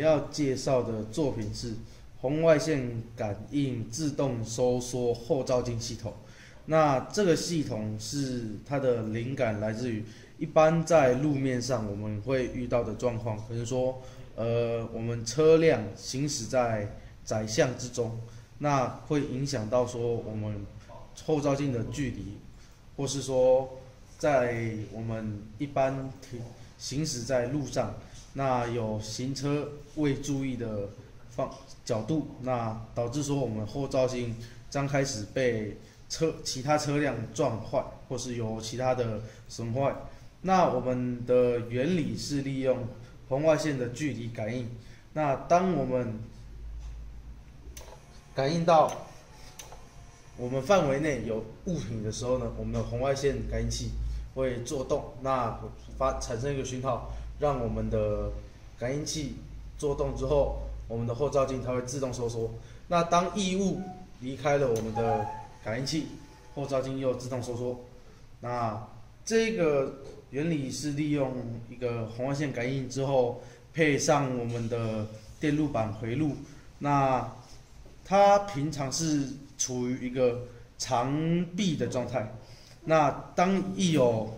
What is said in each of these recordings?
要介绍的作品是红外线感应自动收缩后照镜系统。那这个系统是它的灵感来自于一般在路面上我们会遇到的状况，可能说，呃，我们车辆行驶在窄巷之中，那会影响到说我们后照镜的距离，或是说在我们一般停行驶在路上。那有行车未注意的放角度，那导致说我们后照镜刚开始被车其他车辆撞坏，或是有其他的损坏。那我们的原理是利用红外线的距离感应。那当我们感应到我们范围内有物品的时候呢，我们的红外线感应器会做动，那发产生一个讯号。让我们的感应器做动之后，我们的后照镜它会自动收缩。那当异物离开了我们的感应器，后照镜又自动收缩。那这个原理是利用一个红外线感应之后，配上我们的电路板回路。那它平常是处于一个长闭的状态。那当一有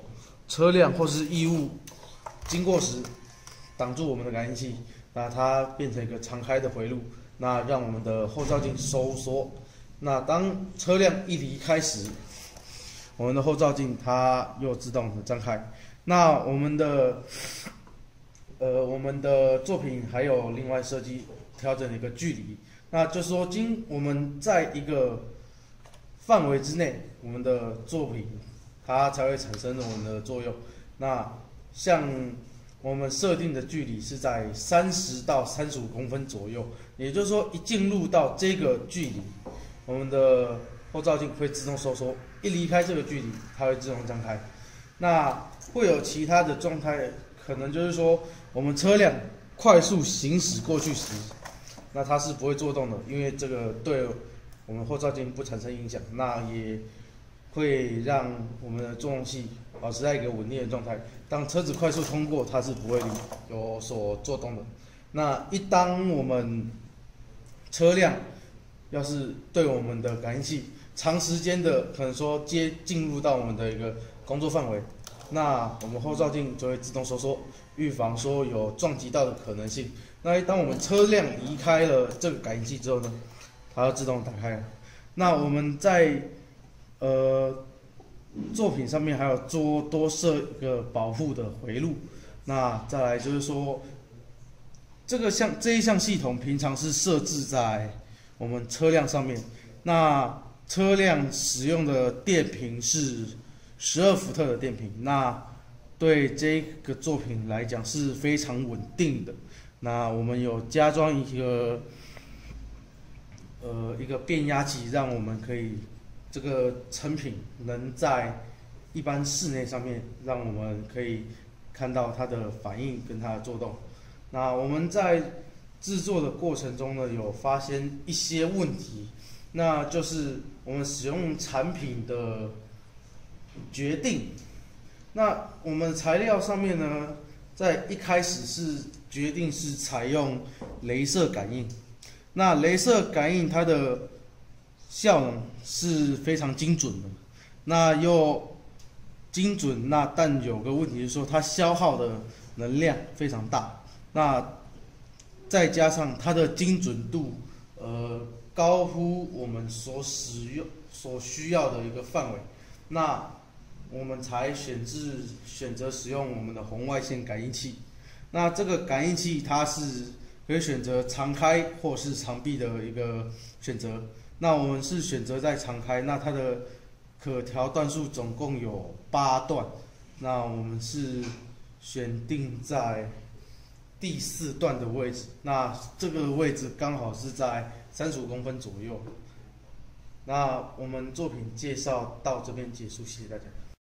车辆或是异物，经过时，挡住我们的感应器，那它变成一个常开的回路，那让我们的后照镜收缩。那当车辆一离开时，我们的后照镜它又自动的张开。那我们的，呃，我们的作品还有另外设计调整一个距离，那就是说，经我们在一个范围之内，我们的作品它才会产生我们的作用。那像我们设定的距离是在三十到三十五公分左右，也就是说，一进入到这个距离，我们的后照镜会自动收缩；一离开这个距离，它会自动张开。那会有其他的状态，可能就是说，我们车辆快速行驶过去时，那它是不会做动的，因为这个对我们后照镜不产生影响。那也会让我们的作用器。保持在一个稳定的状态。当车子快速通过，它是不会有所作动的。那一当我们车辆要是对我们的感应器长时间的可能说接进入到我们的一个工作范围，那我们后照镜就会自动收缩，预防说有撞击到的可能性。那一当我们车辆离开了这个感应器之后呢，它要自动打开。那我们在呃。作品上面还有多多设一个保护的回路，那再来就是说，这个项这一项系统平常是设置在我们车辆上面，那车辆使用的电瓶是十二伏特的电瓶，那对这个作品来讲是非常稳定的。那我们有加装一个呃一个变压器，让我们可以。这个成品能在一般室内上面，让我们可以看到它的反应跟它的作动。那我们在制作的过程中呢，有发现一些问题，那就是我们使用产品的决定。那我们材料上面呢，在一开始是决定是采用镭射感应。那镭射感应它的。效能是非常精准的，那又精准，那但有个问题是说它消耗的能量非常大，那再加上它的精准度，呃，高乎我们所使用所需要的一个范围，那我们才选择选择使用我们的红外线感应器，那这个感应器它是可以选择常开或是常闭的一个选择。那我们是选择在常开，那它的可调段数总共有八段，那我们是选定在第四段的位置，那这个位置刚好是在三十五公分左右。那我们作品介绍到这边结束，谢谢大家。